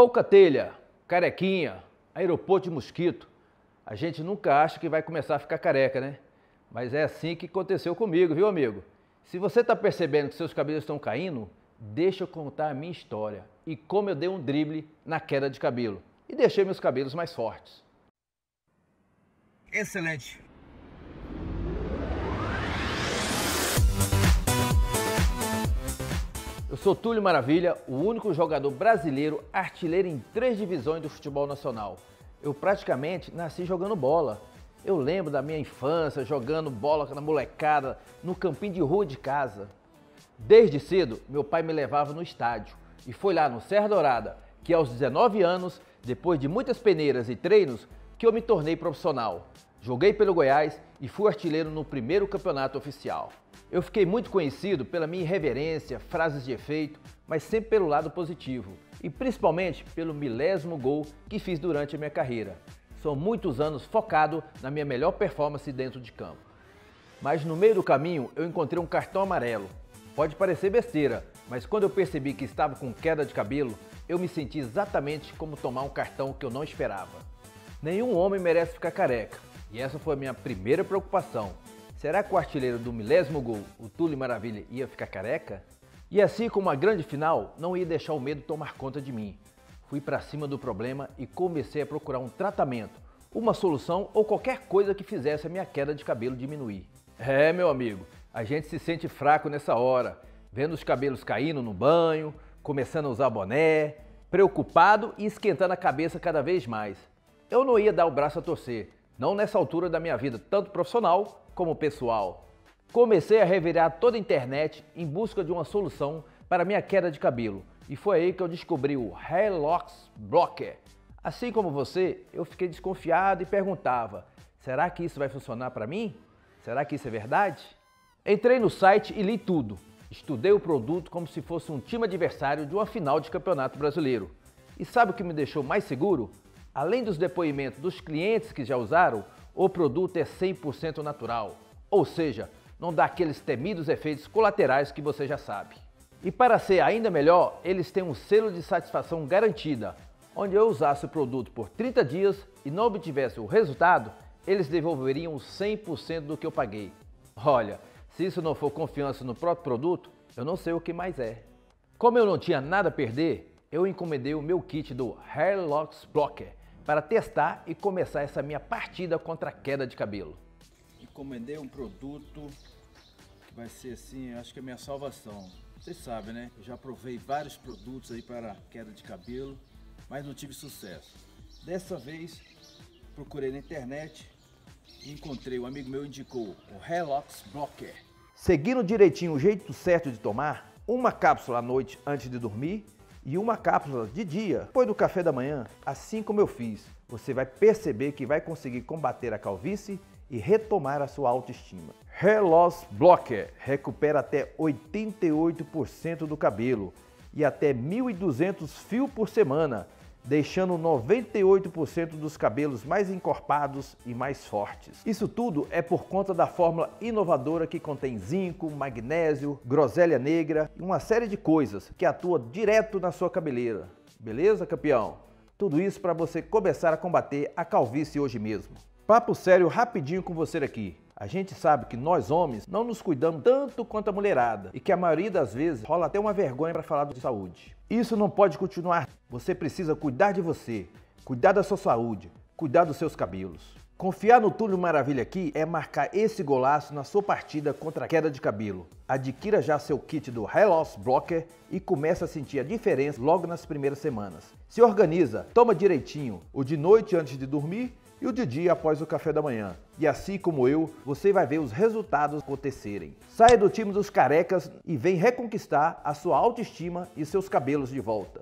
Pouca telha, carequinha, aeroporto de mosquito. A gente nunca acha que vai começar a ficar careca, né? Mas é assim que aconteceu comigo, viu, amigo? Se você está percebendo que seus cabelos estão caindo, deixa eu contar a minha história e como eu dei um drible na queda de cabelo e deixei meus cabelos mais fortes. Excelente. Eu sou Túlio Maravilha, o único jogador brasileiro artilheiro em três divisões do futebol nacional. Eu praticamente nasci jogando bola. Eu lembro da minha infância jogando bola na molecada no campinho de rua de casa. Desde cedo, meu pai me levava no estádio e foi lá no Serra Dourada que aos 19 anos, depois de muitas peneiras e treinos, que eu me tornei profissional. Joguei pelo Goiás e fui artilheiro no primeiro campeonato oficial. Eu fiquei muito conhecido pela minha irreverência, frases de efeito, mas sempre pelo lado positivo e principalmente pelo milésimo gol que fiz durante a minha carreira. São muitos anos focado na minha melhor performance dentro de campo. Mas no meio do caminho eu encontrei um cartão amarelo. Pode parecer besteira, mas quando eu percebi que estava com queda de cabelo, eu me senti exatamente como tomar um cartão que eu não esperava. Nenhum homem merece ficar careca, e essa foi a minha primeira preocupação. Será que o artilheiro do milésimo gol, o Túlio Maravilha, ia ficar careca? E assim como a grande final, não ia deixar o medo tomar conta de mim. Fui para cima do problema e comecei a procurar um tratamento, uma solução ou qualquer coisa que fizesse a minha queda de cabelo diminuir. É, meu amigo, a gente se sente fraco nessa hora, vendo os cabelos caindo no banho, começando a usar boné, preocupado e esquentando a cabeça cada vez mais. Eu não ia dar o braço a torcer, não nessa altura da minha vida, tanto profissional como pessoal. Comecei a revirar toda a internet em busca de uma solução para minha queda de cabelo e foi aí que eu descobri o Locks Blocker. Assim como você, eu fiquei desconfiado e perguntava: será que isso vai funcionar para mim? Será que isso é verdade? Entrei no site e li tudo. Estudei o produto como se fosse um time adversário de uma final de campeonato brasileiro. E sabe o que me deixou mais seguro? Além dos depoimentos dos clientes que já usaram, o produto é 100% natural, ou seja, não dá aqueles temidos efeitos colaterais que você já sabe. E para ser ainda melhor, eles têm um selo de satisfação garantida, onde eu usasse o produto por 30 dias e não obtivesse o resultado, eles devolveriam 100% do que eu paguei. Olha, se isso não for confiança no próprio produto, eu não sei o que mais é. Como eu não tinha nada a perder, eu encomendei o meu kit do Hair Locks Blocker, para testar e começar essa minha partida contra a queda de cabelo. Encomendei um produto que vai ser assim, acho que é a minha salvação. Vocês sabem, né? Eu já provei vários produtos aí para queda de cabelo, mas não tive sucesso. Dessa vez, procurei na internet e encontrei, um amigo meu indicou o Relox Blocker. Seguindo direitinho o jeito certo de tomar, uma cápsula à noite antes de dormir e uma cápsula de dia depois do café da manhã, assim como eu fiz. Você vai perceber que vai conseguir combater a calvície e retomar a sua autoestima. Hair Loss Blocker recupera até 88% do cabelo e até 1.200 fios por semana deixando 98% dos cabelos mais encorpados e mais fortes. Isso tudo é por conta da fórmula inovadora que contém zinco, magnésio, groselha negra e uma série de coisas que atua direto na sua cabeleira. Beleza, campeão? Tudo isso para você começar a combater a calvície hoje mesmo. Papo sério rapidinho com você aqui. A gente sabe que nós homens não nos cuidamos tanto quanto a mulherada e que a maioria das vezes rola até uma vergonha para falar de saúde. Isso não pode continuar. Você precisa cuidar de você, cuidar da sua saúde, cuidar dos seus cabelos. Confiar no Túlio Maravilha aqui é marcar esse golaço na sua partida contra a queda de cabelo. Adquira já seu kit do Hair Loss Blocker e comece a sentir a diferença logo nas primeiras semanas. Se organiza, toma direitinho, o de noite antes de dormir e o de dia após o café da manhã. E assim como eu, você vai ver os resultados acontecerem. Saia do time dos carecas e vem reconquistar a sua autoestima e seus cabelos de volta.